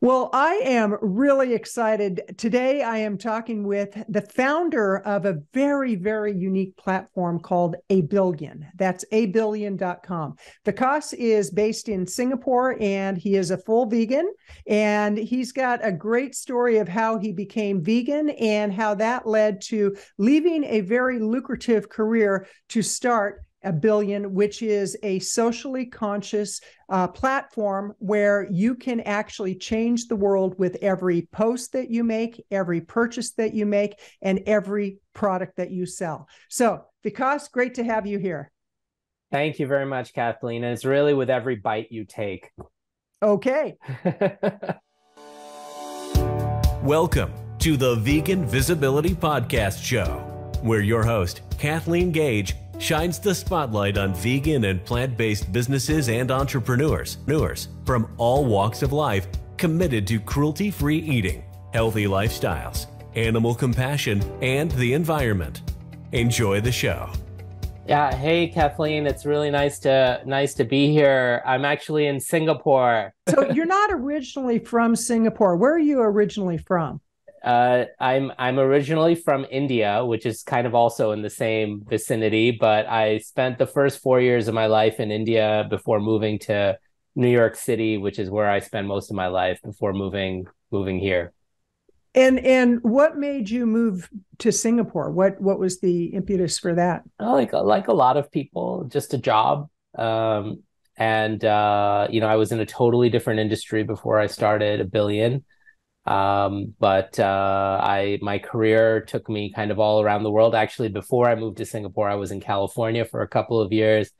Well, I am really excited. Today, I am talking with the founder of a very, very unique platform called A Billion. That's abillion.com. Vikas is based in Singapore and he is a full vegan. And he's got a great story of how he became vegan and how that led to leaving a very lucrative career to start a billion, which is a socially conscious uh, platform where you can actually change the world with every post that you make, every purchase that you make, and every product that you sell. So, Vikas, great to have you here. Thank you very much, Kathleen. And it's really with every bite you take. Okay. Welcome to the Vegan Visibility Podcast Show, where your host, Kathleen Gage, shines the spotlight on vegan and plant based businesses and entrepreneurs from all walks of life committed to cruelty free eating, healthy lifestyles, animal compassion, and the environment. Enjoy the show. Yeah, hey Kathleen, it's really nice to nice to be here. I'm actually in Singapore. so you're not originally from Singapore. Where are you originally from? Uh, I'm I'm originally from India, which is kind of also in the same vicinity, but I spent the first four years of my life in India before moving to New York City, which is where I spend most of my life before moving moving here. And and what made you move to Singapore? What what was the impetus for that? Oh, like like a lot of people, just a job. Um, and uh, you know, I was in a totally different industry before I started a billion. Um, but uh, I my career took me kind of all around the world. Actually, before I moved to Singapore, I was in California for a couple of years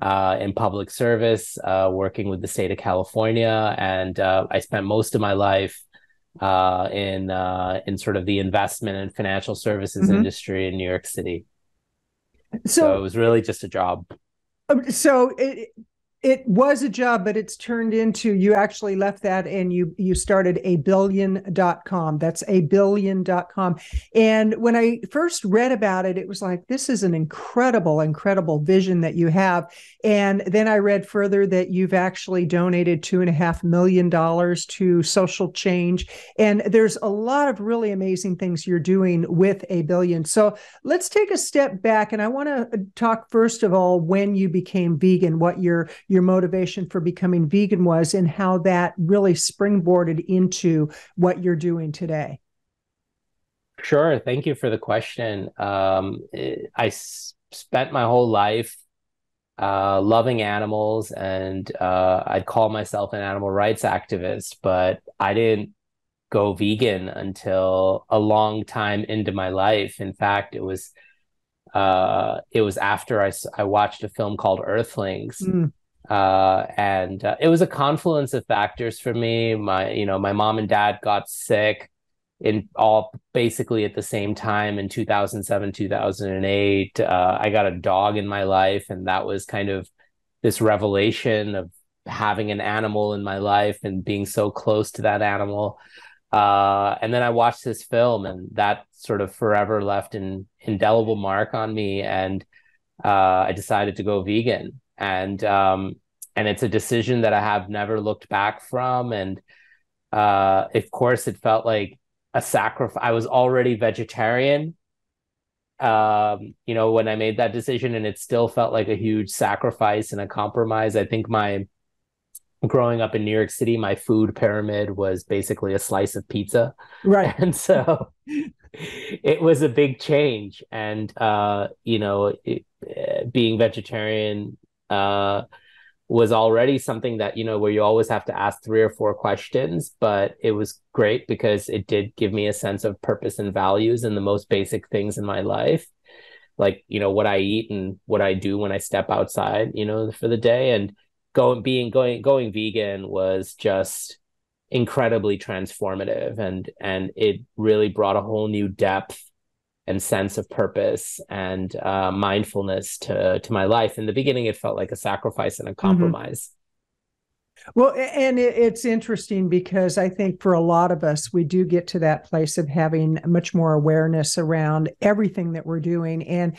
uh, in public service, uh, working with the state of California, and uh, I spent most of my life uh, in uh, in sort of the investment and financial services mm-hmm. industry in New York City. So, so, it was really just a job. Um, so it, it was a job but it's turned into you actually left that and you you started a billion.com that's a billion.com and when i first read about it it was like this is an incredible incredible vision that you have. And then i read further that you've actually donated two and a half million dollars to social change. And there's a lot of really amazing things you're doing with a billion. So let's take a step back and i want to talk first of all when you became vegan what your your motivation for becoming vegan was and how that really springboarded into what you're doing today. Sure. Thank you for the question. Um, I s- spent my whole life uh, loving animals, and uh, I'd call myself an animal rights activist, but I didn't go vegan until a long time into my life. In fact, it was uh, it was after I, I watched a film called Earthlings, mm. Uh, and uh, it was a confluence of factors for me. My, you know, my mom and dad got sick in all basically at the same time in 2007, 2008. Uh, I got a dog in my life, and that was kind of this revelation of having an animal in my life and being so close to that animal. Uh, and then I watched this film, and that sort of forever left an indelible mark on me. And uh, I decided to go vegan and um, and it's a decision that I have never looked back from. And uh, of course, it felt like a sacrifice. I was already vegetarian, um, you know, when I made that decision, and it still felt like a huge sacrifice and a compromise. I think my growing up in New York City, my food pyramid was basically a slice of pizza. Right. And so it was a big change. And, uh, you know, it, uh, being vegetarian uh, was already something that you know where you always have to ask three or four questions but it was great because it did give me a sense of purpose and values and the most basic things in my life like you know what i eat and what i do when i step outside you know for the day. And going being going going vegan was just incredibly transformative. And and it really brought a whole new depth and sense of purpose and uh, mindfulness to to my life. In the beginning, it felt like a sacrifice and a mm-hmm. compromise. Mm-hmm. Well, and it's interesting because I think for a lot of us, we do get to that place of having much more awareness around everything that we're doing. And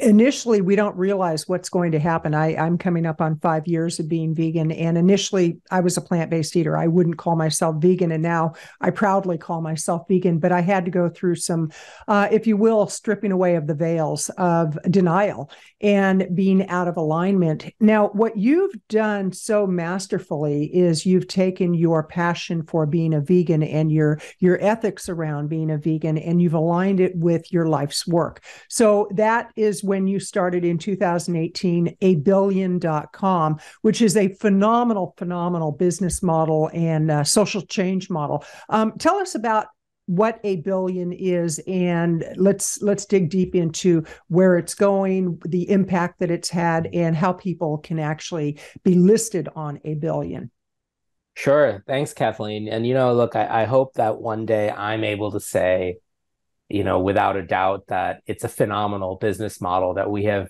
initially we don't realize what's going to happen. I, I'm coming up on five years of being vegan. And initially I was a plant-based eater. I wouldn't call myself vegan. And now I proudly call myself vegan, but I had to go through some, uh, if you will, stripping away of the veils of denial and being out of alignment. Now, what you've done so masterfully is you've taken your passion for being a vegan and your your ethics around being a vegan and you've aligned it with your life's work. So that is when you started in 2018 a billion.com, which is a phenomenal phenomenal business model and uh, social change model. Um, tell us about what a billion is and let's let's dig deep into where it's going the impact that it's had and how people can actually be listed on a billion. Sure. Thanks kathleen. And you know look I, I hope that one day i'm able to say you know without a doubt that it's a phenomenal business model that we have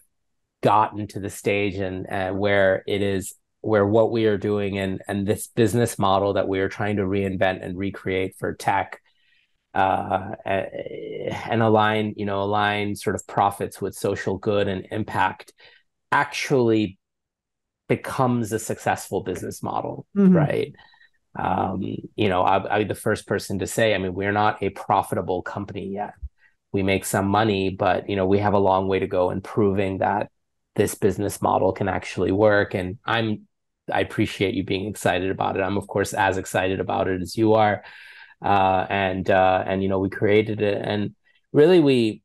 gotten to the stage and, and where it is where what we are doing and and this business model that we are trying to reinvent and recreate for tech uh, and align, you know, align sort of profits with social good and impact actually becomes a successful business model, mm-hmm. right? Um, you know, I, I'm the first person to say, I mean, we're not a profitable company yet. We make some money, but you know, we have a long way to go in proving that this business model can actually work. And I'm I appreciate you being excited about it. I'm of course as excited about it as you are uh, and uh, and you know we created it, and really we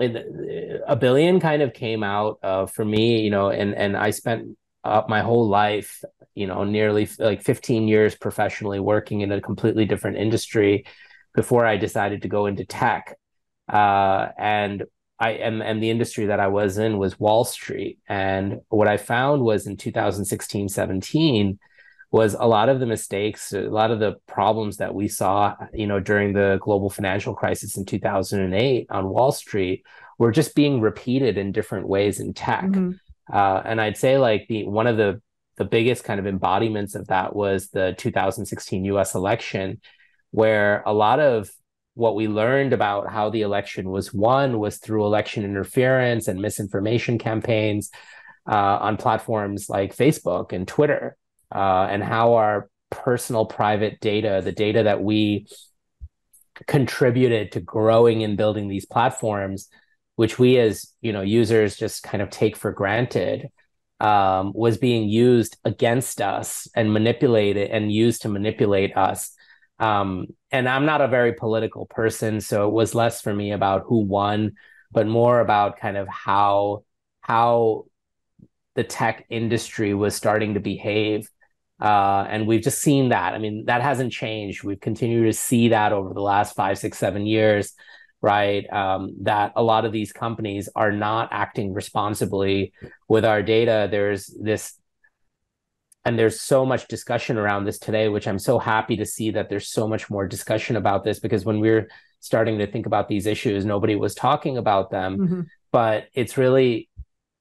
a billion kind of came out uh, for me, you know, and and I spent uh, my whole life, you know, nearly like 15 years professionally working in a completely different industry before I decided to go into tech. Uh, and I and, and the industry that I was in was Wall Street. And what I found was in 2016, 17, was a lot of the mistakes, a lot of the problems that we saw, you know, during the global financial crisis in 2008 on Wall Street were just being repeated in different ways in tech. Mm-hmm. Uh, and I'd say like the one of the the biggest kind of embodiments of that was the 2016 U.S. election, where a lot of what we learned about how the election was won was through election interference and misinformation campaigns uh, on platforms like Facebook and Twitter uh, and how our personal private data, the data that we contributed to growing and building these platforms, which we as you know users just kind of take for granted, um, was being used against us and manipulated and used to manipulate us. Um, and I'm not a very political person, so it was less for me about who won, but more about kind of how how the tech industry was starting to behave uh, and we've just seen that. I mean, that hasn't changed. We've continued to see that over the last five, six, seven years, right? Um, that a lot of these companies are not acting responsibly with our data. There's this, and there's so much discussion around this today, which I'm so happy to see that there's so much more discussion about this because when we we're starting to think about these issues, nobody was talking about them. Mm-hmm. But it's really,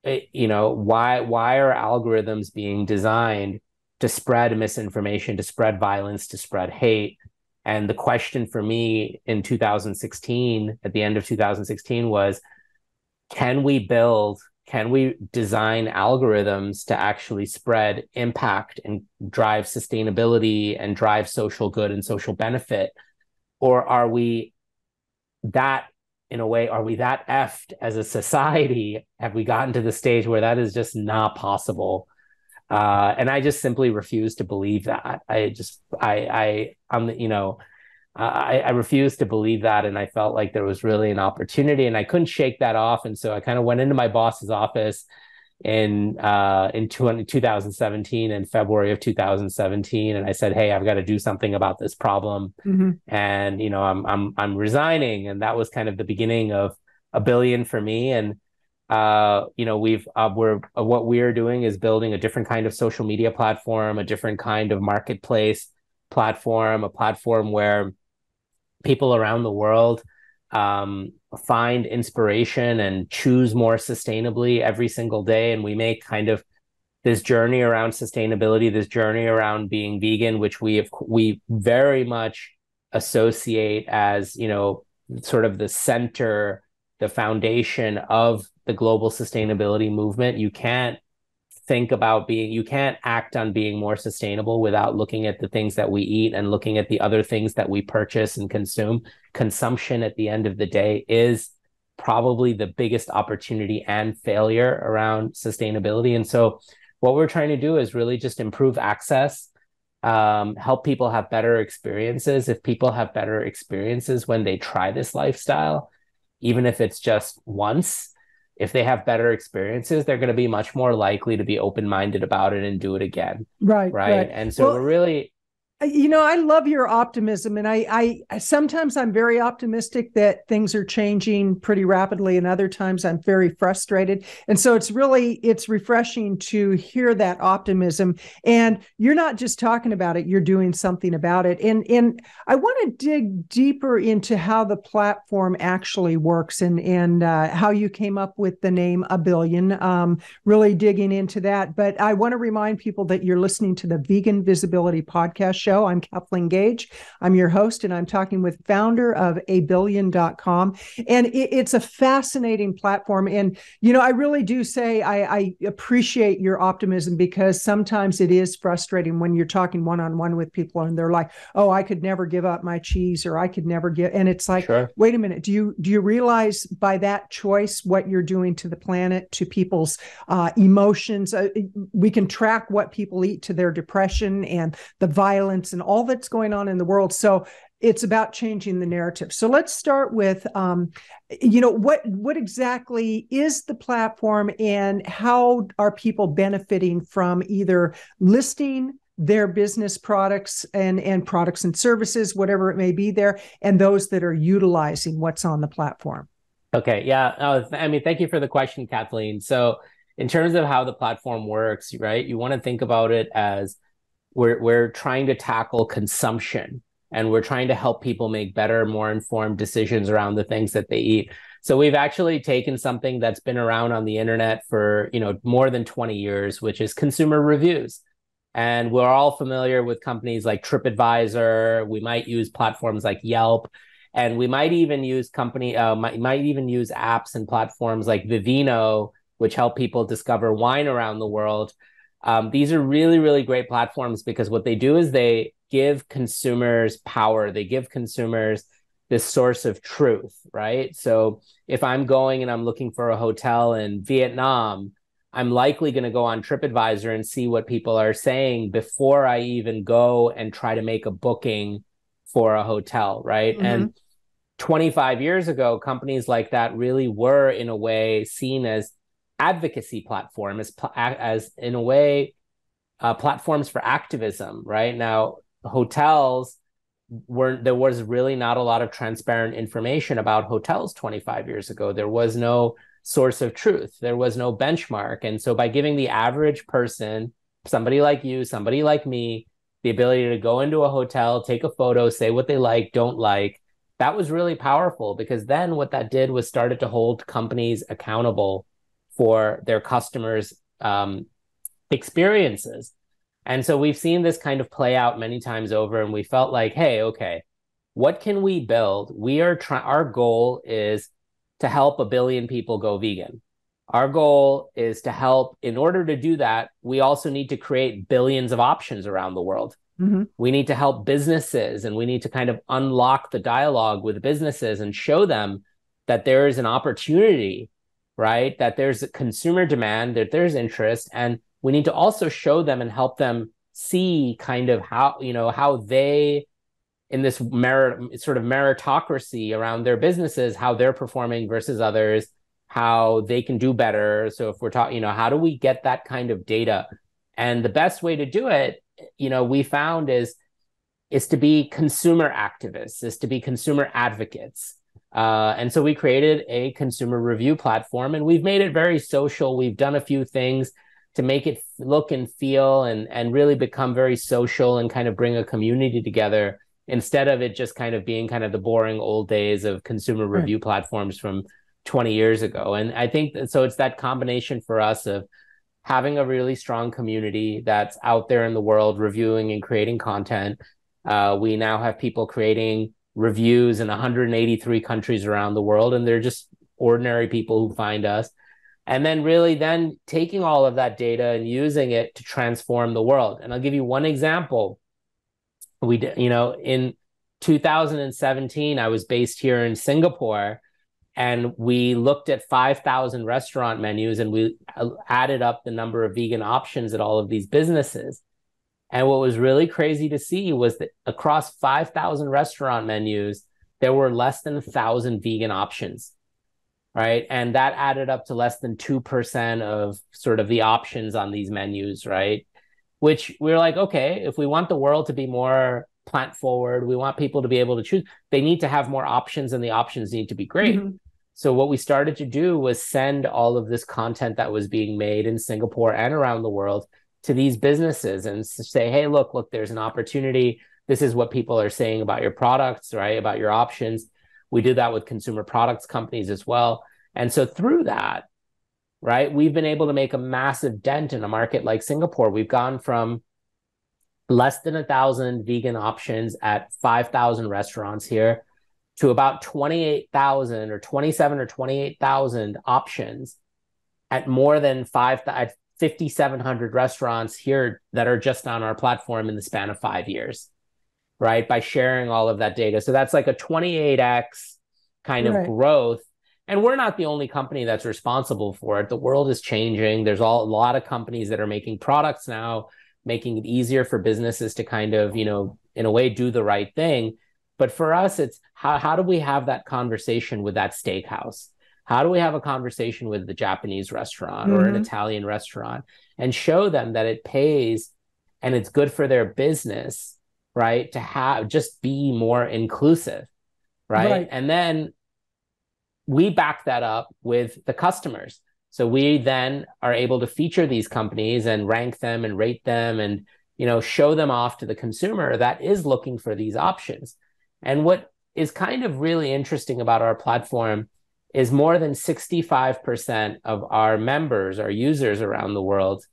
eh, you know, why why are algorithms being designed? to spread misinformation, to spread violence, to spread hate. And the question for me in 2016, at the end of 2016, was can we build, can we design algorithms to actually spread impact and drive sustainability and drive social good and social benefit? Or are we that, in a way, are we that effed as a society? Have we gotten to the stage where that is just not possible? Uh, and I just simply refuse to believe that. I just, I, I, I'm, you know, I, I refuse to believe that. And I felt like there was really an opportunity and I couldn't shake that off. And so I kind of went into my boss's office in, uh, in 2017 in February of 2017. And I said, Hey, I've got to do something about this problem. Mm-hmm. And, you know, I'm, I'm, I'm resigning. And that was kind of the beginning of a billion for me. And, uh, you know, we've uh, we're uh, what we're doing is building a different kind of social media platform, a different kind of marketplace platform, a platform where people around the world um, find inspiration and choose more sustainably every single day, and we make kind of this journey around sustainability, this journey around being vegan, which we have we very much associate as you know sort of the center, the foundation of the global sustainability movement. You can't think about being you can't act on being more sustainable without looking at the things that we eat and looking at the other things that we purchase and consume consumption at the end of the day is probably the biggest opportunity and failure around sustainability and so what we're trying to do is really just improve access um, help people have better experiences if people have better experiences when they try this lifestyle even if it's just once if they have better experiences, they're going to be much more likely to be open minded about it and do it again. Right. Right. right. And so well, we're really you know i love your optimism and I, I sometimes i'm very optimistic that things are changing pretty rapidly and other times i'm very frustrated. And so it's really it's refreshing to hear that optimism. And you're not just talking about it you're doing something about it. And and i want to dig deeper into how the platform actually works and and uh, how you came up with the name a billion um, really digging into that. But i want to remind people that you're listening to the vegan visibility podcast show. I'm Kathleen Gage. I'm your host, and I'm talking with founder of abillion.com. And it, it's a fascinating platform. And, you know, I really do say I, I appreciate your optimism because sometimes it is frustrating when you're talking one on one with people and they're like, oh, I could never give up my cheese or I could never give. And it's like, sure. wait a minute. Do you, do you realize by that choice what you're doing to the planet, to people's uh, emotions? Uh, we can track what people eat to their depression and the violence violence and all that's going on in the world. So it's about changing the narrative. So let's start with, um, you know, what what exactly is the platform, and how are people benefiting from either listing their business products and and products and services, whatever it may be there, and those that are utilizing what's on the platform. Okay, yeah. Oh, I mean, thank you for the question, Kathleen. So, in terms of how the platform works, right? You want to think about it as we're we're trying to tackle consumption and we're trying to help people make better more informed decisions around the things that they eat. So we've actually taken something that's been around on the internet for you know more than 20 years which is consumer reviews. And we're all familiar with companies like tripadvisor. We might use platforms like yelp. And we might even use company uh, might, might even use apps and platforms like vivino which help people discover wine around the world um, these are really, really great platforms because what they do is they give consumers power. They give consumers this source of truth, right? So if I'm going and I'm looking for a hotel in Vietnam, I'm likely going to go on TripAdvisor and see what people are saying before I even go and try to make a booking for a hotel, right? Mm-hmm. And 25 years ago, companies like that really were, in a way, seen as advocacy platform as as in a way uh, platforms for activism right? Now hotels were there was really not a lot of transparent information about hotels 25 years ago. There was no source of truth. There was no benchmark. And so by giving the average person somebody like you somebody like me the ability to go into a hotel take a photo say what they like don't like that was really powerful because then what that did was started to hold companies accountable for their customers' um, experiences. And so we've seen this kind of play out many times over, and we felt like, hey, okay, what can we build? We are trying. Our goal is to help a billion people go vegan. Our goal is to help. In order to do that, we also need to create billions of options around the world. Mm-hmm. We need to help businesses, and we need to kind of unlock the dialogue with businesses and show them that there is an opportunity right? That there's consumer demand, that there's interest, and we need to also show them and help them see kind of how you know how they in this merit sort of meritocracy around their businesses how they're performing versus others how they can do better. So if we're talking you know how do we get that kind of data? And the best way to do it you know we found is is to be consumer activists is to be consumer advocates uh, and so we created a consumer review platform and we've made it very social. We've done a few things to make it look and feel and, and really become very social and kind of bring a community together instead of it just kind of being kind of the boring old days of consumer review right. platforms from 20 years ago. And I think that, so it's that combination for us of having a really strong community that's out there in the world reviewing and creating content. Uh, we now have people creating reviews in 183 countries around the world, and they're just ordinary people who find us. and then really then taking all of that data and using it to transform the world. And I'll give you one example. We did, you know, in 2017, I was based here in Singapore and we looked at 5,000 restaurant menus and we uh, added up the number of vegan options at all of these businesses. And what was really crazy to see was that across 5,000 restaurant menus, there were less than a thousand vegan options, right? And that added up to less than 2% of sort of the options on these menus, right? Which we are like, okay, if we want the world to be more plant forward, we want people to be able to choose, they need to have more options and the options need to be great. Mm-hmm. So what we started to do was send all of this content that was being made in Singapore and around the world to these businesses and say, hey, look, look, there's an opportunity. This is what people are saying about your products, right? About your options. We do that with consumer products companies as well. And so through that, right, we've been able to make a massive dent in a market like Singapore. We've gone from less than a thousand vegan options at 5,000 restaurants here to about 28,000 or 27 or 28,000 options at more than five at 5,700 restaurants here that are just on our platform in the span of five years, right? By sharing all of that data. So that's like a 28x kind of right. growth. And we're not the only company that's responsible for it. The world is changing. There's all, a lot of companies that are making products now, making it easier for businesses to kind of, you know, in a way, do the right thing but for us, it's how, how do we have that conversation with that steakhouse? How do we have a conversation with the Japanese restaurant mm-hmm. or an mm-hmm. Italian restaurant and show them that it pays and it's good for their business, right? To have just be more inclusive, right? right. And then we back that up with the customers. So we then are able to feature these companies and rank them and rate them and you know show them off to the consumer that is looking for these options. And what is kind of really interesting about our platform is more than 65% of our members, our users around the world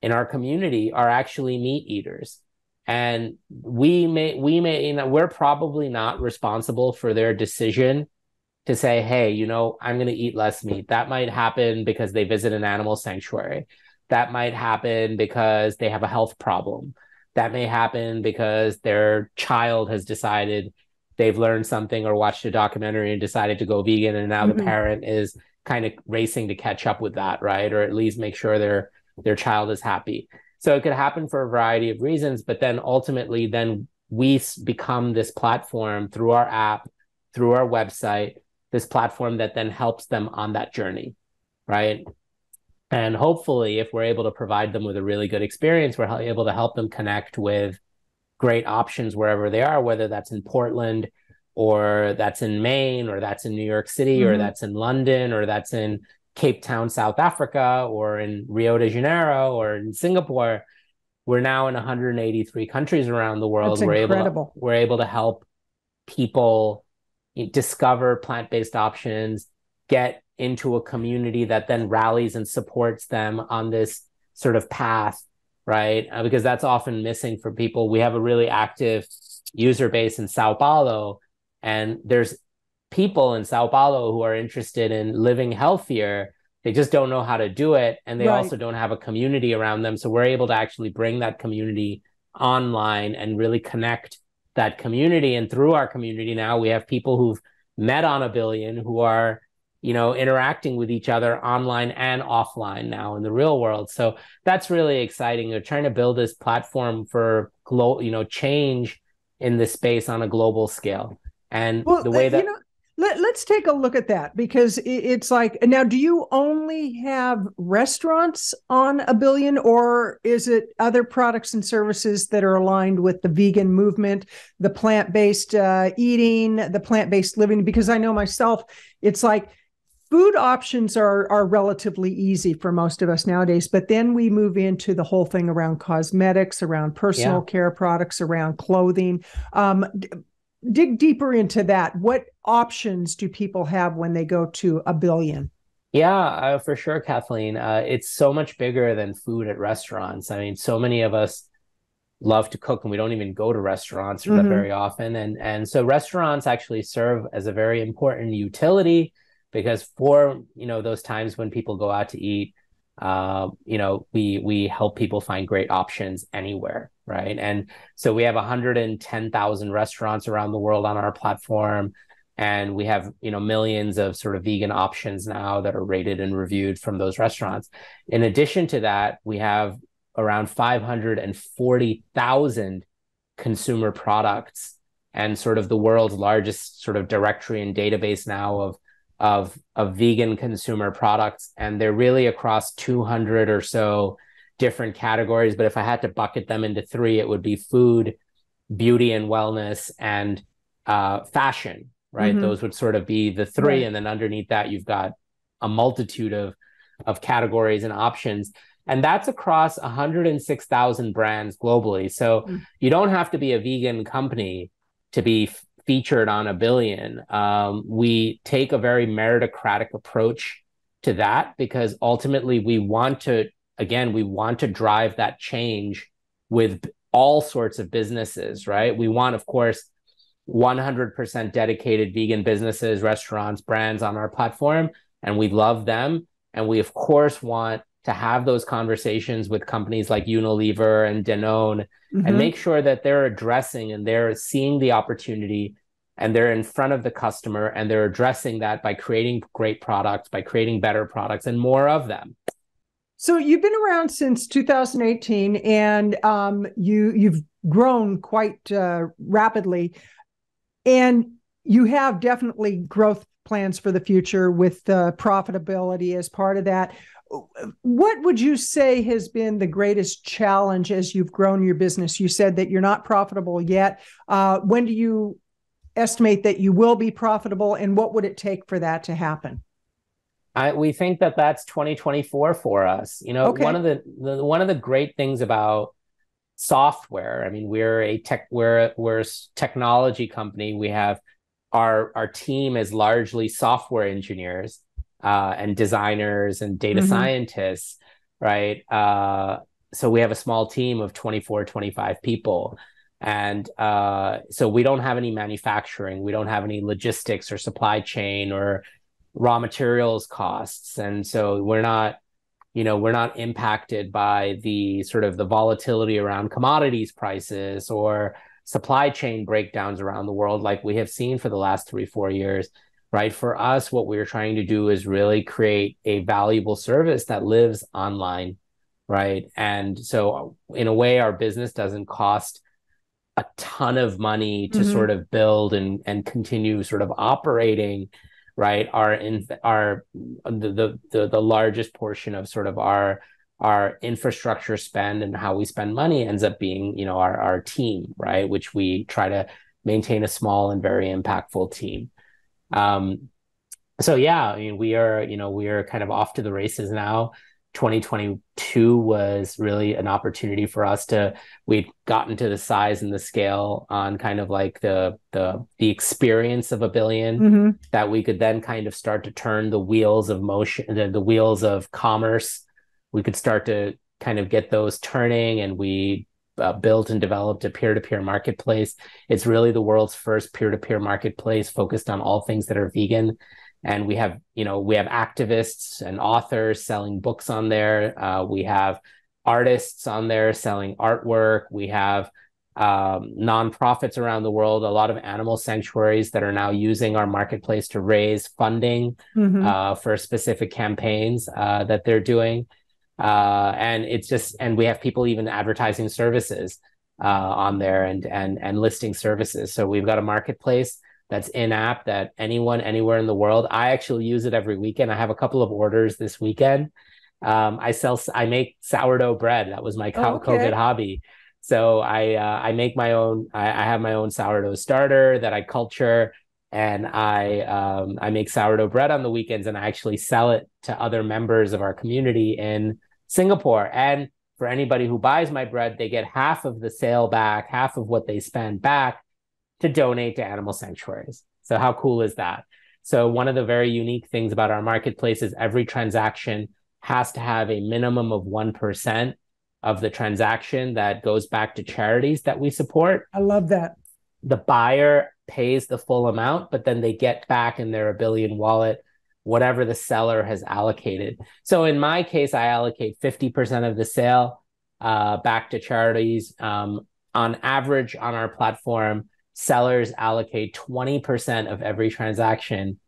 in our community are actually meat eaters. And we may, we may, you know, we're probably not responsible for their decision to say, hey, you know, I'm going to eat less meat. That might happen because they visit an animal sanctuary. That might happen because they have a health problem that may happen because their child has decided they've learned something or watched a documentary and decided to go vegan and now mm-hmm. the parent is kind of racing to catch up with that right? Or at least make sure their their child is happy. So it could happen for a variety of reasons but then ultimately then we become this platform through our app through our website this platform that then helps them on that journey right? And hopefully, if we're able to provide them with a really good experience, we're able to help them connect with great options wherever they are, whether that's in Portland or that's in Maine or that's in New York City mm-hmm. or that's in London or that's in Cape Town, South Africa or in Rio de Janeiro or in Singapore. We're now in 183 countries around the world. That's we're incredible. able to, we're able to help people discover plant-based options, get into a community that then rallies and supports them on this sort of path, right? Uh, because that's often missing for people. We have a really active user base in Sao Paulo, and there's people in Sao Paulo who are interested in living healthier. They just don't know how to do it, and they right. also don't have a community around them. So we're able to actually bring that community online and really connect that community. And through our community now, we have people who've met on a billion who are you know, interacting with each other online and offline now in the real world. So that's really exciting. They're trying to build this platform for global, you know, change in this space on a global scale. And well, the way that you know, let, us take a look at that because it's like now do you only have restaurants on a billion or is it other products and services that are aligned with the vegan movement the plant-based uh, eating the plant-based living because i know myself it's like food options are are relatively easy for most of us nowadays but then we move into the whole thing around cosmetics around personal yeah. care products around clothing. Um, d- dig deeper into that. What options do people have when they go to a billion? Yeah uh, for sure kathleen. Uh, it's so much bigger than food at restaurants. I mean so many of us love to cook and we don't even go to restaurants mm-hmm. very often. And and so restaurants actually serve as a very important utility because for you know those times when people go out to eat uh, you know we we help people find great options anywhere right? And so we have 110000 restaurants around the world on our platform and we have you know millions of sort of vegan options now that are rated and reviewed from those restaurants. In addition to that we have around 540000 consumer products and sort of the world's largest sort of directory and database now of of of vegan consumer products and they're really across 200 or so different categories but if i had to bucket them into three it would be food beauty and wellness and uh, fashion right mm-hmm. those would sort of be the three right. and then underneath that you've got a multitude of of categories and options and that's across 106,000 brands globally so mm-hmm. you don't have to be a vegan company to be featured on a billion. Um, we take a very meritocratic approach to that because ultimately we want to, again, we want to drive that change with all sorts of businesses, right? We want, of course, 100% dedicated vegan businesses, restaurants, brands on our platform, and we love them. And we, of course, want to have those conversations with companies like Unilever and Danone mm-hmm. and make sure that they're addressing and they're seeing the opportunity and they're in front of the customer and they're addressing that by creating great products, by creating better products and more of them. So you've been around since 2018 and um, you you've grown quite uh, rapidly and you have definitely growth plans for the future with uh, profitability as part of that what would you say has been the greatest challenge as you've grown your business? You said that you're not profitable yet. Uh, when do you estimate that you will be profitable, and what would it take for that to happen? I, we think that that's 2024 for us. You know, okay. one of the, the one of the great things about software. I mean, we're a tech we're we're a technology company. We have our our team is largely software engineers uh, and designers and data mm-hmm. scientists, right? Uh, so we have a small team of 24, 25 people. And uh, so we don't have any manufacturing, we don't have any logistics or supply chain or raw materials costs. And so we're not, you know, we're not impacted by the sort of the volatility around commodities prices or supply chain breakdowns around the world like we have seen for the last three, four years right? For us, what we're trying to do is really create a valuable service that lives online, right? And so, in a way, our business doesn't cost a ton of money to mm-hmm. sort of build and and continue sort of operating right our in our the, the the largest portion of sort of our our infrastructure spend and how we spend money ends up being you know our our team right which we try to maintain a small and very impactful team um, so yeah, I mean, we are, you know, we are kind of off to the races now. 2022 was really an opportunity for us to we'd gotten to the size and the scale on kind of like the the the experience of a 1000000000 mm-hmm. that we could then kind of start to turn the wheels of motion the, the wheels of commerce we could start to kind of get those turning and we uh, built and developed a peer-to-peer marketplace. It's really the world's first peer-to-peer marketplace focused on all things that are vegan. And we have, you know, we have activists and authors selling books on there. Uh, we have artists on there selling artwork. We have um, nonprofits around the world, a lot of animal sanctuaries that are now using our marketplace to raise funding mm-hmm. uh, for specific campaigns uh, that they're doing uh, and it's just and we have people even advertising services uh, on there and and and listing services. So we've got a marketplace that's in app that anyone anywhere in the world. I actually use it every weekend. I have a couple of orders this weekend. Um, I sell I make sourdough bread. That was my co- okay. COVID hobby. So I uh, I make my own. I, I have my own sourdough starter that I culture and I um, I make sourdough bread on the weekends, and I actually sell it to other members of our community in Singapore. And for anybody who buys my bread, they get half of the sale back, half of what they spend back to donate to animal sanctuaries. So how cool is that? So one of the very unique things about our marketplace is every transaction has to have a minimum of 1% of the transaction that goes back to charities that we support. I love that. The buyer pays the full amount, but then they get back in their Abillion wallet whatever the seller has allocated. So in my case, I allocate 50% of the sale uh, back to charities. Um, on average, on our platform, sellers allocate 20% of every transaction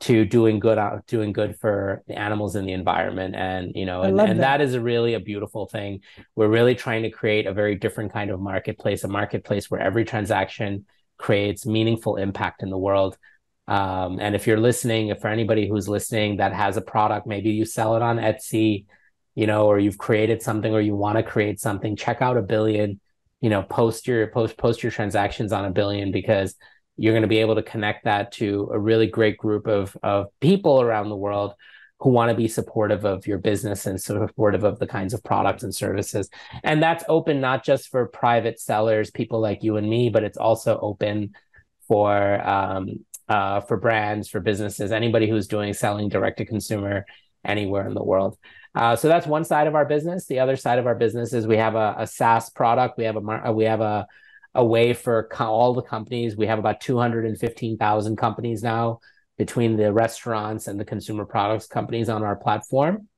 to doing good doing good for the animals in the environment and you know and, and that. that is a really a beautiful thing we're really trying to create a very different kind of marketplace a marketplace where every transaction creates meaningful impact in the world um, and if you're listening if for anybody who's listening that has a product maybe you sell it on etsy you know or you've created something or you want to create something check out a billion you know post your post post your transactions on a billion because you're going to be able to connect that to a really great group of, of people around the world who want to be supportive of your business and supportive of the kinds of products and services. And that's open not just for private sellers, people like you and me, but it's also open for um, uh, for brands, for businesses, anybody who's doing selling direct to consumer anywhere in the world. Uh, so that's one side of our business. The other side of our business is we have a, a SaaS product. We have a we have a a way for co- all the companies. We have about 215,000 companies now between the restaurants and the consumer products companies on our platform.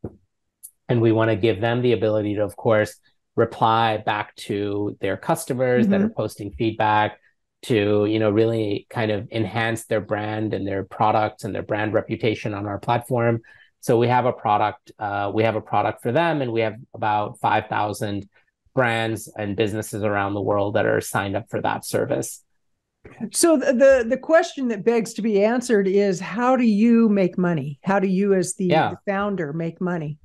And we want to give them the ability to, of course, reply back to their customers mm-hmm. that are posting feedback to, you know, really kind of enhance their brand and their products and their brand reputation on our platform. So we have a product, uh, we have a product for them, and we have about 5,000 brands and businesses around the world that are signed up for that service. So the, the, the question that begs to be answered is how do you make money? How do you as the, yeah. the founder make money?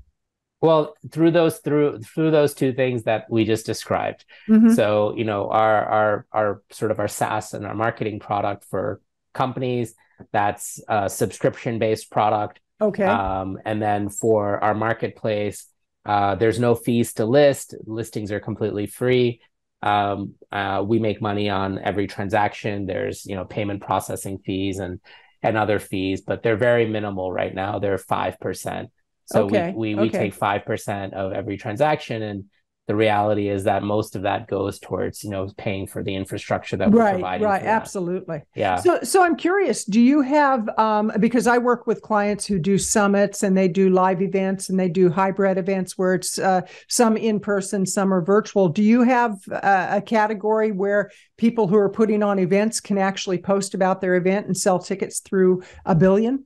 Well, through those through through those two things that we just described. Mm-hmm. So, you know, our our our sort of our SaaS and our marketing product for companies, that's a subscription based product. Okay. Um, and then for our marketplace, uh, there's no fees to list. Listings are completely free. Um, uh, we make money on every transaction. There's you know payment processing fees and and other fees, but they're very minimal right now. They're five percent. So okay. we we, we okay. take five percent of every transaction, and the reality is that most of that goes towards you know paying for the infrastructure that we're right, providing right absolutely yeah so so i'm curious do you have um, because i work with clients who do summits and they do live events and they do hybrid events where it's uh, some in person some are virtual do you have uh, a category where people who are putting on events can actually post about their event and sell tickets through a billion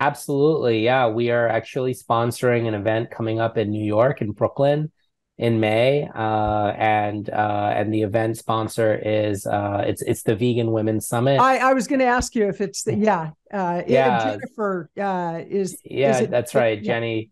absolutely yeah we are actually sponsoring an event coming up in new york in brooklyn in May, uh, and uh, and the event sponsor is uh, it's it's the Vegan Women's Summit. I, I was going to ask you if it's the yeah uh, yeah Jennifer uh, is yeah is it, that's right yeah. Jenny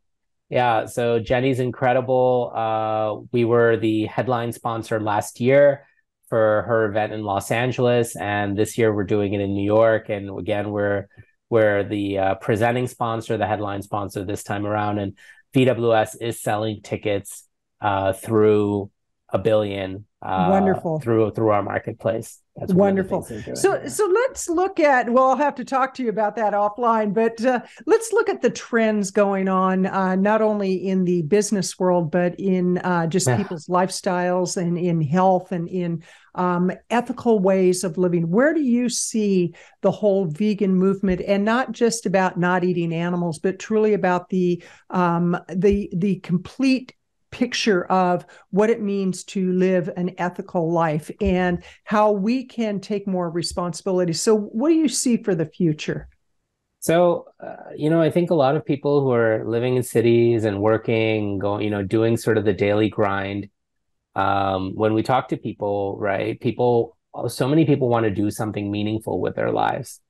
yeah so Jenny's incredible. Uh, we were the headline sponsor last year for her event in Los Angeles, and this year we're doing it in New York, and again we're we're the uh, presenting sponsor, the headline sponsor this time around, and VWS is selling tickets uh, through a billion uh, wonderful. through through our marketplace that's wonderful. so so let's look at well i'll have to talk to you about that offline but uh, let's look at the trends going on uh, not only in the business world but in uh, just people's lifestyles and in health and in um, ethical ways of living. Where do you see the whole vegan movement and not just about not eating animals but truly about the um, the the complete picture of what it means to live an ethical life and how we can take more responsibility. So, what do you see for the future? So, uh, you know, I think a lot of people who are living in cities and working, going, you know, doing sort of the daily grind. Um, when we talk to people, right, people, so many people want to do something meaningful with their lives.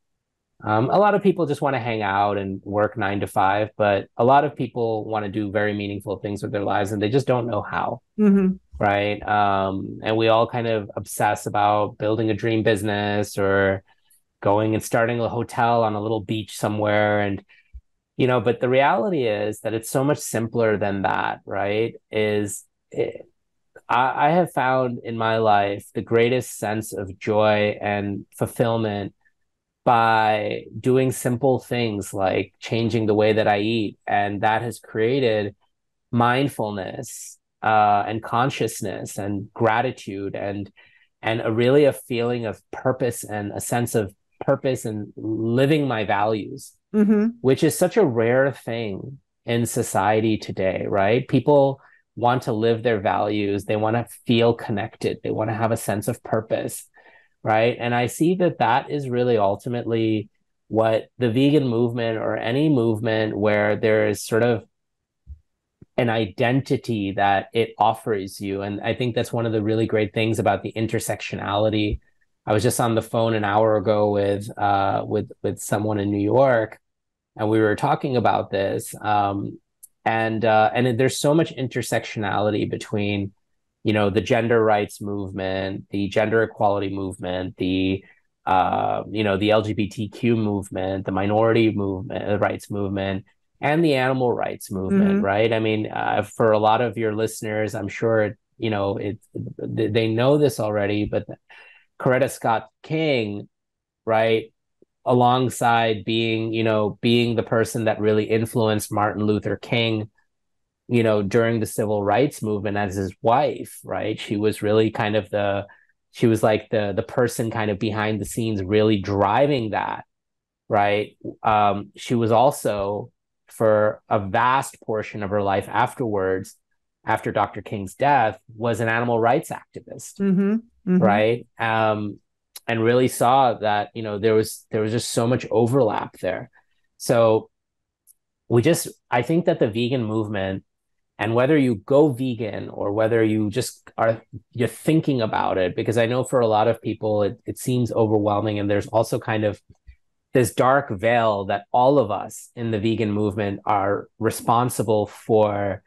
Um, a lot of people just want to hang out and work nine to five, but a lot of people want to do very meaningful things with their lives and they just don't know how. Mm-hmm. Right. Um, and we all kind of obsess about building a dream business or going and starting a hotel on a little beach somewhere. And, you know, but the reality is that it's so much simpler than that. Right. Is it, I, I have found in my life the greatest sense of joy and fulfillment by doing simple things like changing the way that I eat. And that has created mindfulness uh, and consciousness and gratitude and and a really a feeling of purpose and a sense of purpose and living my values mm-hmm. which is such a rare thing in society today, right? People want to live their values, they want to feel connected, they want to have a sense of purpose, right? And I see that that is really ultimately what the vegan movement or any movement where there is sort of an identity that it offers you. And I think that's one of the really great things about the intersectionality. I was just on the phone an hour ago with uh, with with someone in New York, and we were talking about this. Um, and uh, and there's so much intersectionality between, you know, the gender rights movement, the gender equality movement, the uh, you know, the LGBTQ movement, the minority movement, the rights movement, and the animal rights movement, mm-hmm. right? I mean, uh, for a lot of your listeners, I'm sure you know it. They know this already, but Coretta Scott King, right, alongside being, you know, being the person that really influenced Martin Luther King, you know, during the civil rights movement as his wife, right? She was really kind of the she was like the the person kind of behind the scenes really driving that right um, she was also for a vast portion of her life afterwards after dr king's death was an animal rights activist mm-hmm, mm-hmm. right um, and really saw that you know there was there was just so much overlap there so we just i think that the vegan movement and whether you go vegan or whether you just are you're thinking about it because i know for a lot of people it, it seems overwhelming. And there's also kind of this dark veil that all of us in the vegan movement are responsible for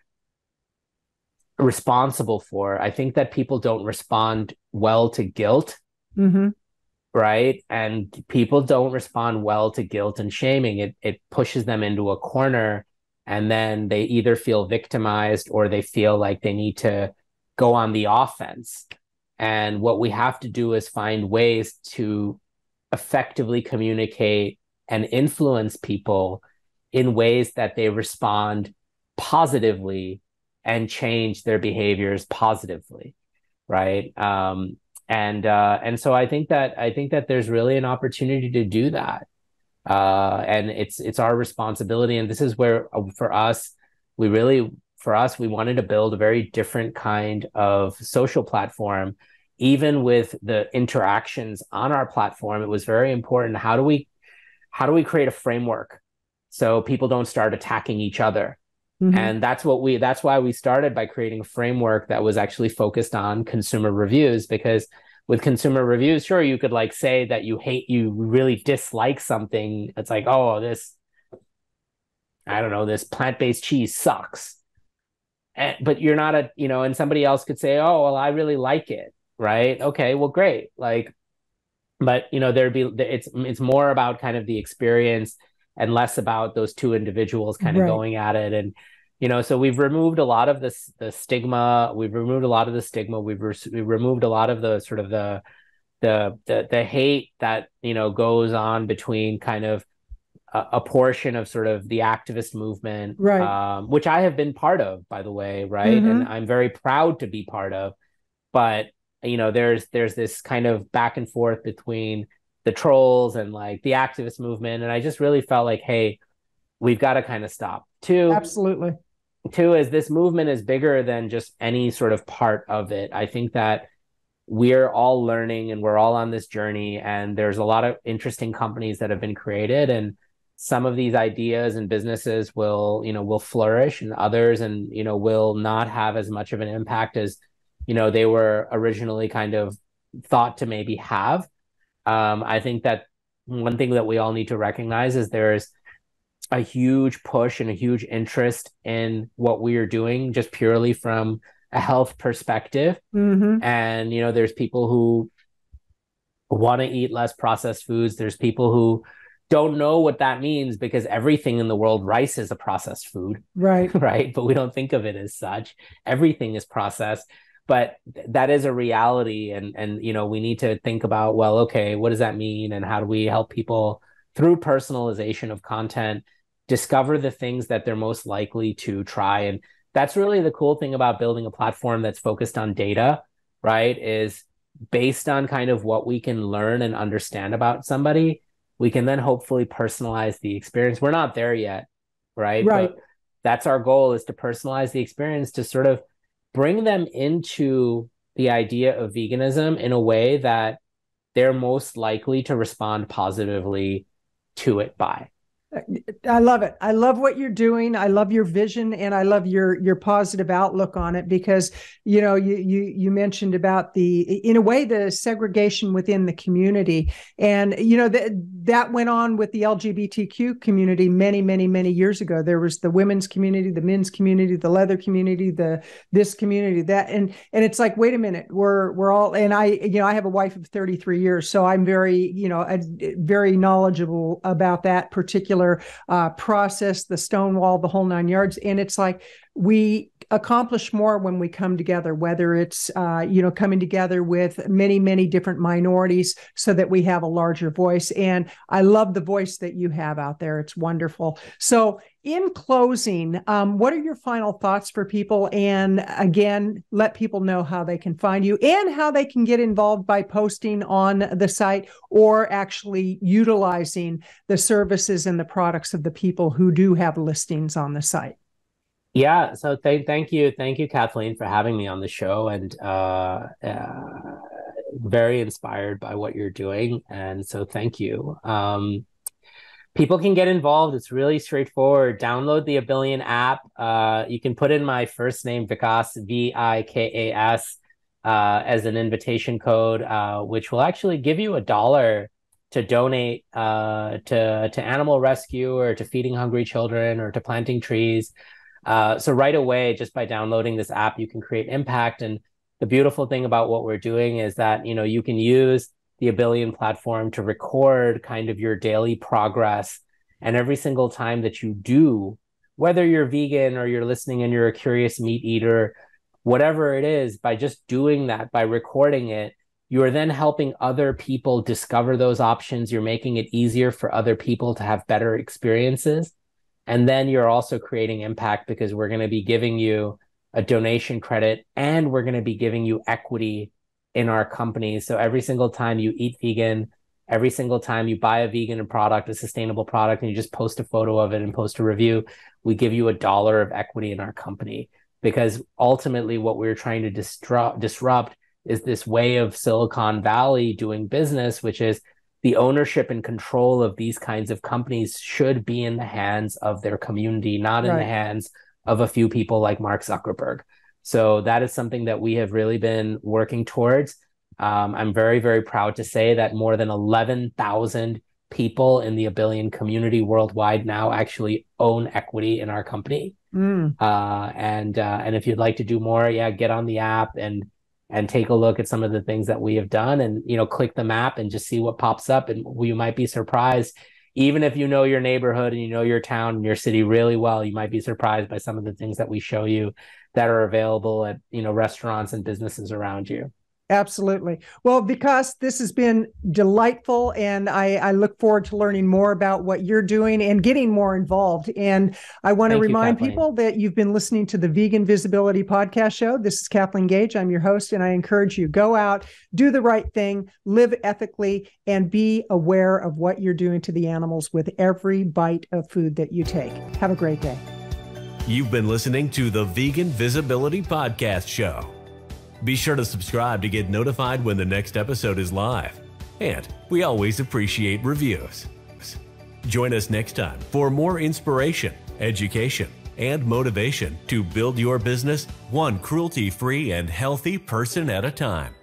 responsible for. I think that people don't respond well to guilt mm-hmm. right? And people don't respond well to guilt and shaming. It it pushes them into a corner and then they either feel victimized or they feel like they need to go on the offense. And what we have to do is find ways to effectively communicate and influence people in ways that they respond positively and change their behaviors positively right um, and uh, and so i think that i think that there's really an opportunity to do that uh, and it's it's our responsibility. And this is where uh, for us, we really for us we wanted to build a very different kind of social platform. Even with the interactions on our platform, it was very important. How do we how do we create a framework so people don't start attacking each other? Mm-hmm. And that's what we that's why we started by creating a framework that was actually focused on consumer reviews because with consumer reviews, sure, you could like say that you hate, you really dislike something. It's like, oh, this, I don't know, this plant based cheese sucks. And, but you're not a, you know, and somebody else could say, oh, well, I really like it. Right. Okay. Well, great. Like, but you know, there'd be, it's, it's more about kind of the experience and less about those two individuals kind of right. going at it. And, you know so we've removed a lot of this the stigma we've removed a lot of the stigma we've, re- we've removed a lot of the sort of the, the the the hate that you know goes on between kind of a, a portion of sort of the activist movement right. um, which i have been part of by the way right? Mm-hmm. and i'm very proud to be part of but you know there's there's this kind of back and forth between the trolls and like the activist movement and i just really felt like hey we've got to kind of stop. Too absolutely two is this movement is bigger than just any sort of part of it. I think that we're all learning and we're all on this journey and there's a lot of interesting companies that have been created and some of these ideas and businesses will you know will flourish and others and you know will not have as much of an impact as you know they were originally kind of thought to maybe have um, i think that one thing that we all need to recognize is there's a huge push and a huge interest in what we are doing just purely from a health perspective. Mm-hmm. and you know there's people who want to eat less processed foods. There's people who don't know what that means because everything in the world rice is a processed food right. right? But we don't think of it as such. Everything is processed. But that is a reality. And and you know we need to think about well okay what does that mean? And how do we help people through personalization of content discover the things that they're most likely to try. And that's really the cool thing about building a platform that's focused on data, right? Is based on kind of what we can learn and understand about somebody, we can then hopefully personalize the experience. We're not there yet, right? Right. But that's our goal is to personalize the experience to sort of bring them into the idea of veganism in a way that they're most likely to respond positively to it by. I love it. I love what you're doing. I love your vision and I love your your positive outlook on it because you know you you you mentioned about the in a way the segregation within the community and you know that that went on with the LGBTQ community many many many years ago. There was the women's community, the men's community, the leather community, the this community that and and it's like wait a minute, we're we're all and I you know I have a wife of 33 years so I'm very you know very knowledgeable about that particular particular uh, process, the Stonewall, the whole nine yards. And it's like we accomplish more when we come together, whether it's, uh, you know, coming together with many, many different minorities so that we have a larger voice. And I love the voice that you have out there. It's wonderful. So, in closing, um, what are your final thoughts for people? And again, let people know how they can find you and how they can get involved by posting on the site or actually utilizing the services and the products of the people who do have listings on the site. Yeah, so thank thank you, thank you, Kathleen, for having me on the show, and uh, uh, very inspired by what you're doing, and so thank you. Um, people can get involved. It's really straightforward. Download the Abillion app. Uh, you can put in my first name, Vikas, V I K A S, uh, as an invitation code, uh, which will actually give you a dollar to donate uh, to to animal rescue or to feeding hungry children or to planting trees. Uh, so right away, just by downloading this app, you can create impact. And the beautiful thing about what we're doing is that you know you can use the Abillion platform to record kind of your daily progress. And every single time that you do, whether you're vegan or you're listening and you're a curious meat eater, whatever it is, by just doing that, by recording it, you are then helping other people discover those options. You're making it easier for other people to have better experiences. And then you're also creating impact because we're going to be giving you a donation credit and we're going to be giving you equity in our company. So every single time you eat vegan, every single time you buy a vegan product, a sustainable product, and you just post a photo of it and post a review, we give you a dollar of equity in our company. Because ultimately, what we're trying to disrupt, disrupt is this way of Silicon Valley doing business, which is the ownership and control of these kinds of companies should be in the hands of their community, not in right. the hands of a few people like Mark Zuckerberg. So that is something that we have really been working towards. Um, I'm very, very proud to say that more than 11,000 people in the Abillion community worldwide now actually own equity in our company. Mm. Uh, and uh, and if you'd like to do more, yeah, get on the app and and take a look at some of the things that we have done and you know click the map and just see what pops up and you might be surprised even if you know your neighborhood and you know your town and your city really well you might be surprised by some of the things that we show you that are available at you know restaurants and businesses around you Absolutely. Well, because this has been delightful, and I, I, look forward to learning more about what you're doing and getting more involved. And I want to remind you, people that you've been listening to the Vegan Visibility Podcast Show. This is Kathleen Gage. I'm your host, and I encourage you go out, do the right thing, live ethically, and be aware of what you're doing to the animals with every bite of food that you take. Have a great day. You've been listening to the Vegan Visibility Podcast Show. Be sure to subscribe to get notified when the next episode is live. And we always appreciate reviews. Join us next time for more inspiration, education, and motivation to build your business one cruelty free and healthy person at a time.